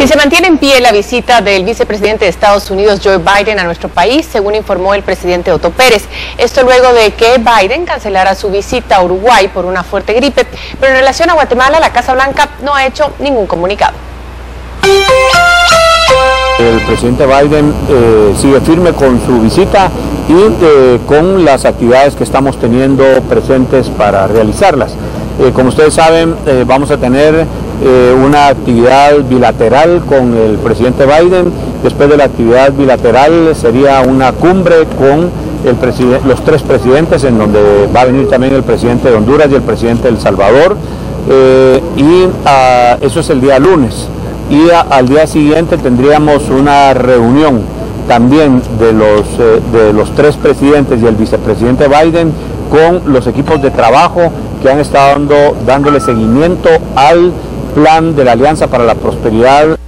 Y se mantiene en pie la visita del vicepresidente de Estados Unidos, Joe Biden, a nuestro país, según informó el presidente Otto Pérez. Esto luego de que Biden cancelara su visita a Uruguay por una fuerte gripe. Pero en relación a Guatemala, la Casa Blanca no ha hecho ningún comunicado. El presidente Biden eh, sigue firme con su visita y eh, con las actividades que estamos teniendo presentes para realizarlas. Eh, como ustedes saben, vamos a tener una actividad bilateral con el presidente Biden. Después de la actividad bilateral sería una cumbre con los tres presidentes, en donde va a venir también el presidente de Honduras y el presidente de El Salvador. y ah, eso es el día lunes y al día siguiente tendríamos una reunión también de los, eh, de los tres presidentes y el vicepresidente Biden con los equipos de trabajo que han estado dándole seguimiento al plan de la Alianza para la Prosperidad